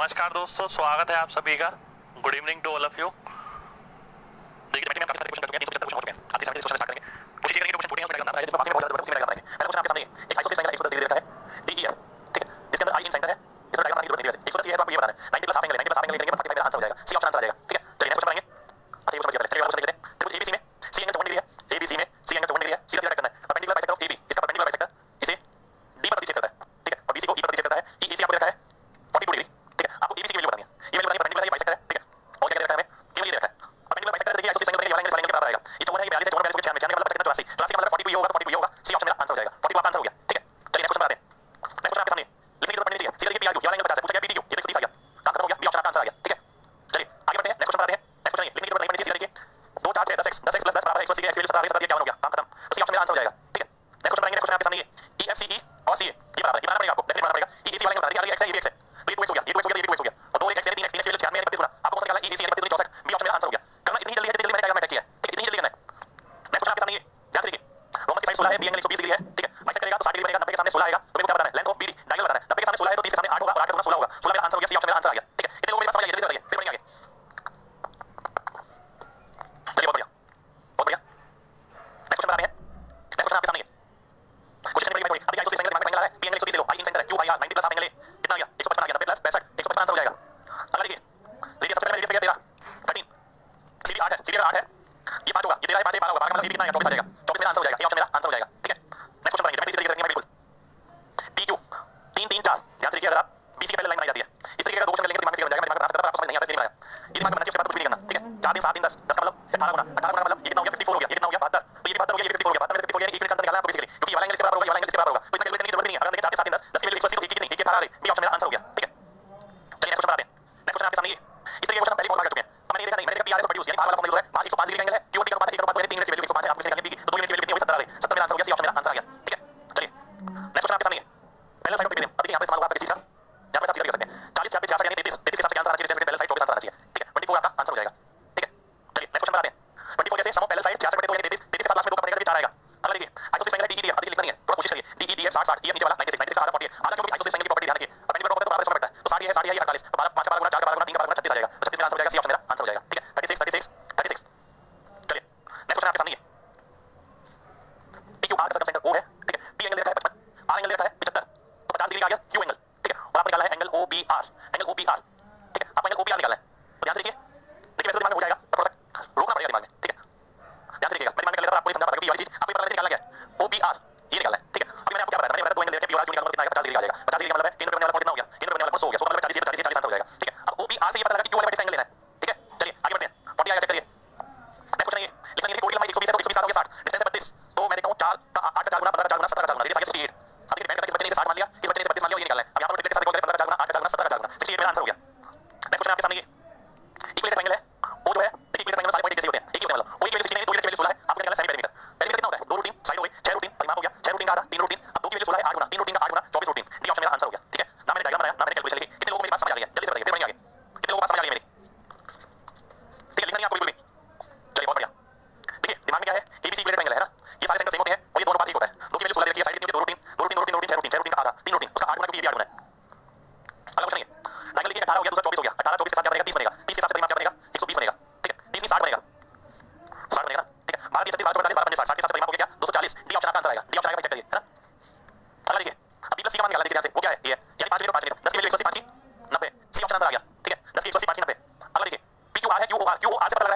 नमस्कार दोस्तों स्वागत है आप सभी का। Good evening to all of you देखिए 他造假一个。चार दिन, सात दिन दस दस का मतलब अठारह गुना। अठारह गुना मतलब ये कितना हो गया? फिफ्टी फोर हो गया, ये कितना हो गया? बहत्तर। तो ये बहत्तर हो गया, ये फिफ्टी फोर हो गया। बहत्तर में फिफ्टी फोर एक मिनट का अंतर निकालना है आपको बेसिकली क्योंकि वाला एंगल इसके बराबर होगा, ये वाला एंगल इसके बराबर होगा। कोई कैलकुलेट करने की ज़रूरत नहीं है। अगर देखिए चार दिन सात दिन, दस दस के लिए एक सौ अस्सी तो एक कितनी एक अठारह बी ऑप्शन मेरा आंसर हो गया। ठीक है? चलिए नेक्स्ट क्वेश्चन आते हैं। नेक्स्ट क्वेश्चन आपके सामने ये। इस तरीके क्वेश्चन पहले बहुत बार कर चुके हैं। मैंने देखा नहीं, मैंने देखा पी आर एस प्रोड्यूस यानी बाहर वाला फॉर्मूला है। बाहर एक सौ पाँच डिग्री एंगल है। क्यों टी करो पाँच एक करो पाँच तीन मिनट की वैल्यू एक सौ पाँच है आपको इसके तो दो मिनट की वैल्यू कितनी हो गई सत्तर आ गई सत्तर मेरा आंसर हो गया सी ऑप्शन मेरा आंसर आ गया ठीक है? चलिए। नेक्स्ट क्वेश्चन आपके सामने है पहले साइड पर देखिए अब देखिए, यहाँ पे सवाल होगा आपका किसी का यहाँ पे आप सीधा कर सकते हैं। चालीस छब्बीस छियासठ यानी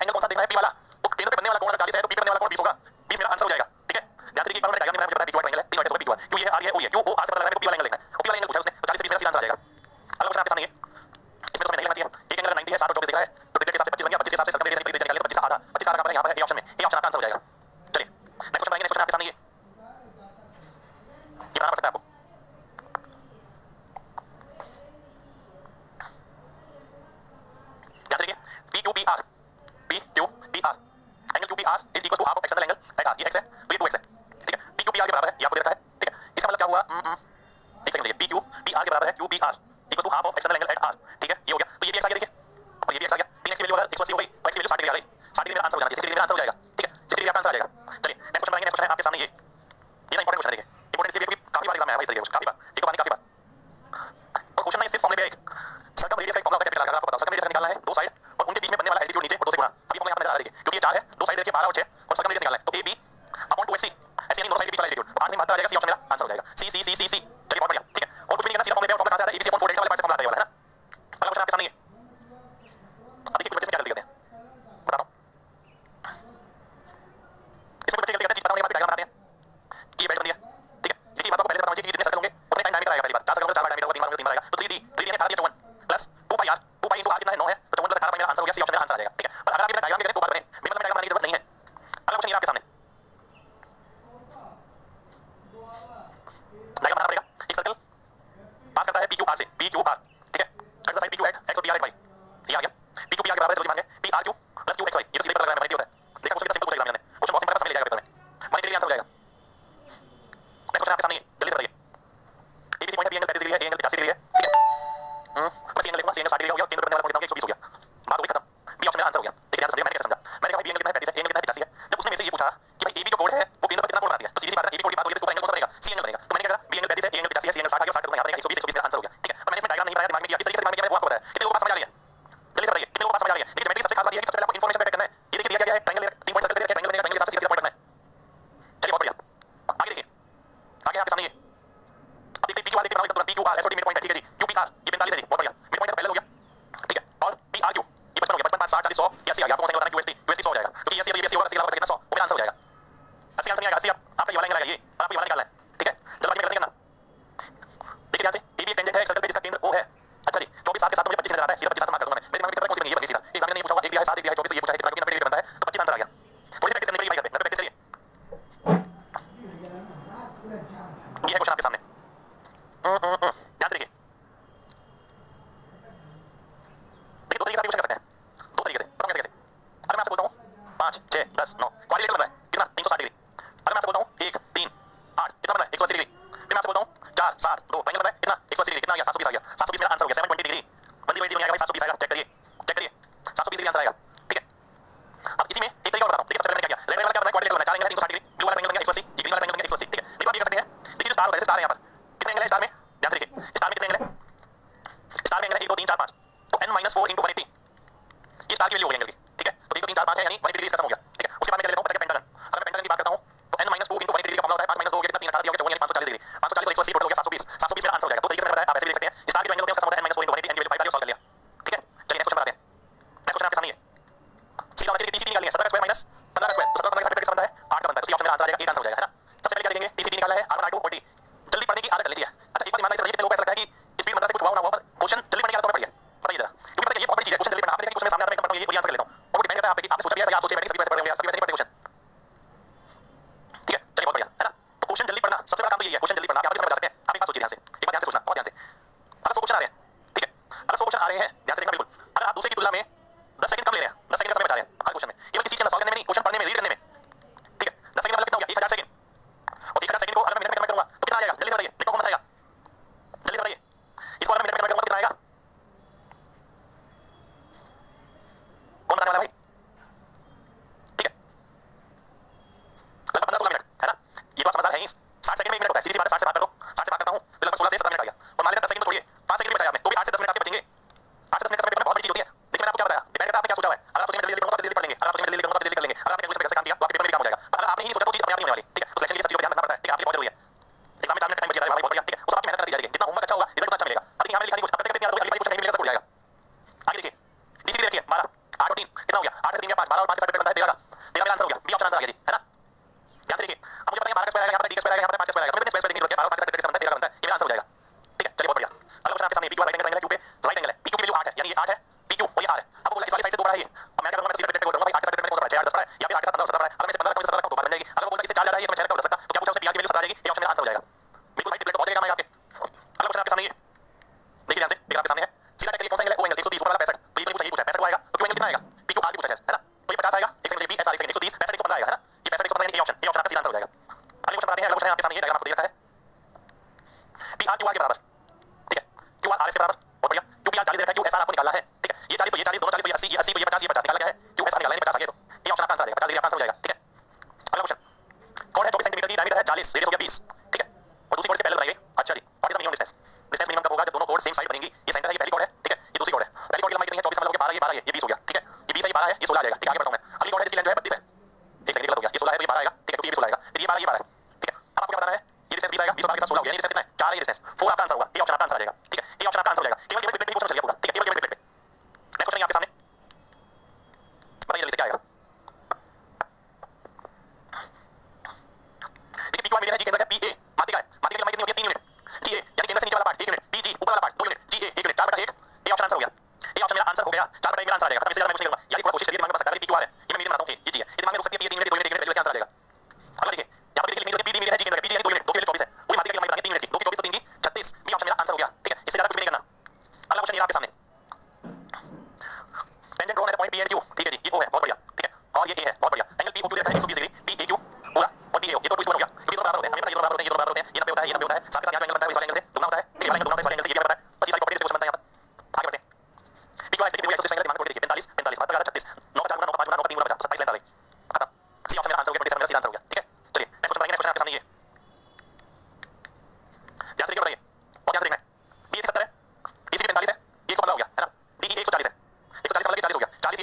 anh đã còn xác định ये चार है दो साइड देखिए बारह और छह और सबका रेडियस निकालना है तो A B upon two S C ऐसे दोनों साइड के बीच वाला एटीट्यूड आठ में मात्रा आ जाएगा सी ऑप्शन मेरा आंसर हो जाएगा सी सी सी सी सी चलिए बहुत बढ़िया ठीक है और कुछ भी नहीं करना सीधा फॉर्म में फॉर्म कहाँ से आता है A B C upon 4 delta वाले पार्ट से फॉर्म आता है वाला है ना अगला क्वेश्चन आपके सामने है अब देखिए बच्चे क्या गलती करते हैं बताता हूँ इसमें बच्चे गलती करते हैं बताओ यहाँ पे डायग्राम बनाते हैं कि ये बैठ बन गया ठीक है ये बात को पहले बताऊँ कि कितने सर्कल होंगे उतने टाइम डायमीटर आएगा पहली बार चार सर्कल होगा चार बार डायमीटर होगा तीन बार होगा तीन बार आएगा तो 3D 3D में 54 से ज़्यादा है सीधा पच्चीस मार्क करूँगा मैं मेरे दिमाग में कितना कौन सी बनी बनी सीधा एग्ज़ाम में नहीं पूछा हुआ एक दिया है सात एक दिया है चौबीस तो ये पूछा है कितना कितना पेज बनता है तो पच्चीस आंसर आ गया थोड़ी प्रैक्टिस करनी पड़ेगी घर पे प्रैक्टिस करिए ये है क्वेश्चन आपके सामने ध्यान रखिए दो तरीके से क्वेश्चन कर सकते हैं दो तरीके से बताओ कैसे अगर मैं आपसे बोलता हूँ पाँच छः दस नौ क्वालिटी बनवा है कितना तीन सौ साठ डिग्री अगर मैं आपसे बोलता हूँ एक तीन आठ कितना बनवा है एक सौ अस्सी डिग्री फिर मैं आपसे बोलता हूँ चार सात दो फाइनल बनवा है कितना एक सौ अस्सी डिग्री कितना आ गया सात सौ बीस आ गया सात सौ बीस मेरा आंसर हो गया सेवन जी भैया का भाई, सात सौ बीस आएगा। चेक करिए। चेक करिए। सात सौ आंसर आएगा। तीन कितना हो गया आठ तीन पाँच बारह और पाँच बनता है तेरह का तेरह मेरा आंसर हो गया बी ऑप्शन आंसर आ गया जी है ना ध्यान से देखिए अब मुझे पता है बारह का यहाँ पर डी का यहाँ पर पाँच का यहाँ पर स्क्वायर देखिए बारह पाँच का बनता है तेरह का बनता है ये मेरा आंसर हो जाएगा ठीक है चलिए बहुत बढ़िया अगला क्वेश्चन आपके सामने पी क्यू राइट एंगल है क्यू पे राइट एंगल है पी क्यू के लिए आठ है यानी ये आठ है पी क्यू और ये आठ है अब बोला इस वाली साइड से दो बड़ा है अब मैं करूँगा मैं सीधे को भाई आठ का को बड़ा है आठ दस बड़ा है या फिर आठ का पंद्रह सत्रह बड़ा है अगर मैं पंद्रह का सत्रह का दो बन जाएगी अगर बोलता इससे चार जा रहा है तो मैं छह का बता सकता तो क्या पूछा उसने पी की वैल्यू सत्रह जाएगी ये ऑप्शन मेरा आंसर हो जाएगा बिल्कुल भाई टिकट बहुत देगा मैं आपके अगला क्वेश्चन आपके सामने देखिए ध्यान से मेरा आपके सामने है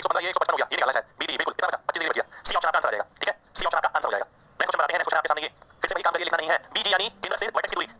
एक सौ पंद्रह एक सौ पचपन हो गया। ये निकाला शायद बी बिल्कुल। कितना बचा। पच्चीस बच गया सी ऑप्शन आपका आंसर आ जाएगा। ठीक है? सी ऑप्शन आपका आंसर हो जाएगा। नेक्स्ट क्वेश्चन बनाते हैं क्वेश्चन आपके सामने ये फिर से वही काम करिए, लिखना नहीं है। बी यानी केंद्र से वर्टेक्स की दूरी।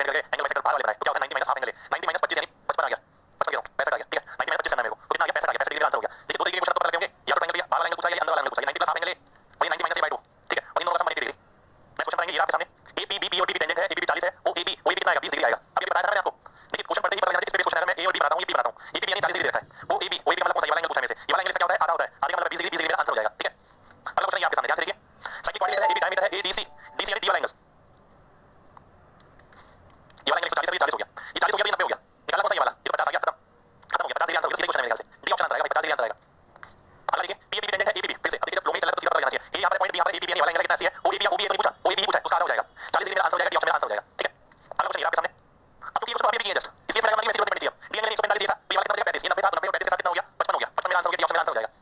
Antonio.